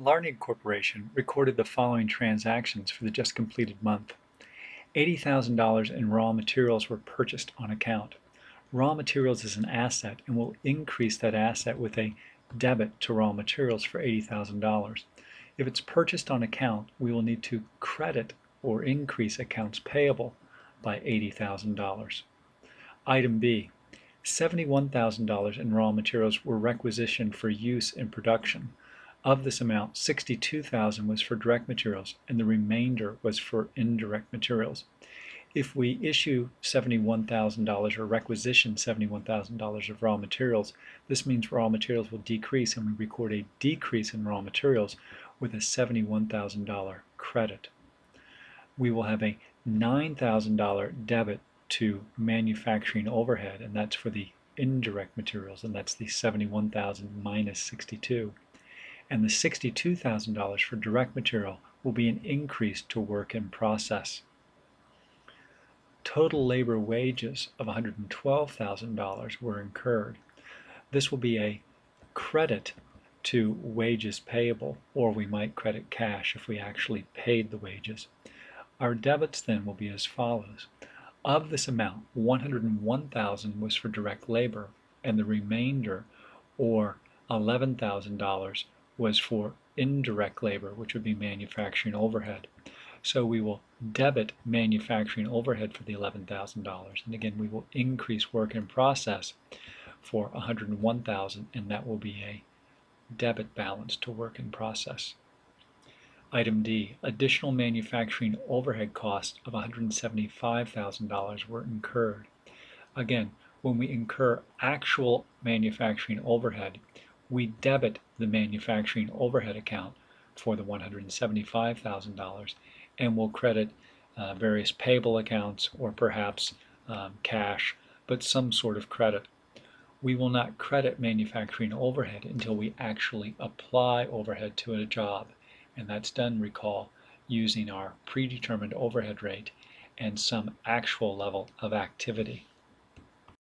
Larned Corporation recorded the following transactions for the just completed month. $80,000 in raw materials were purchased on account. Raw materials is an asset and will increase that asset with a debit to raw materials for $80,000. If it's purchased on account, we will need to credit or increase accounts payable by $80,000. Item B, $71,000 in raw materials were requisitioned for use in production. Of this amount, 62,000 was for direct materials and the remainder was for indirect materials. If we issue $71,000 or requisition $71,000 of raw materials, this means raw materials will decrease and we record a decrease in raw materials with a $71,000 credit. We will have a $9,000 debit to manufacturing overhead and that's for the indirect materials and that's the 71,000 minus 62 and the $62,000 for direct material will be an increase to work in process. Total labor wages of $112,000 were incurred. This will be a credit to wages payable, or we might credit cash if we actually paid the wages. Our debits then will be as follows. Of this amount, 101,000 was for direct labor, and the remainder, or $11,000, was for indirect labor, which would be manufacturing overhead. So we will debit manufacturing overhead for the $11,000. And again, we will increase work in process for 101,000 and that will be a debit balance to work in process. Item D, additional manufacturing overhead costs of $175,000 were incurred. Again, when we incur actual manufacturing overhead, we debit the manufacturing overhead account for the $175,000 and we'll credit uh, various payable accounts or perhaps um, cash, but some sort of credit. We will not credit manufacturing overhead until we actually apply overhead to a job, and that's done, recall, using our predetermined overhead rate and some actual level of activity.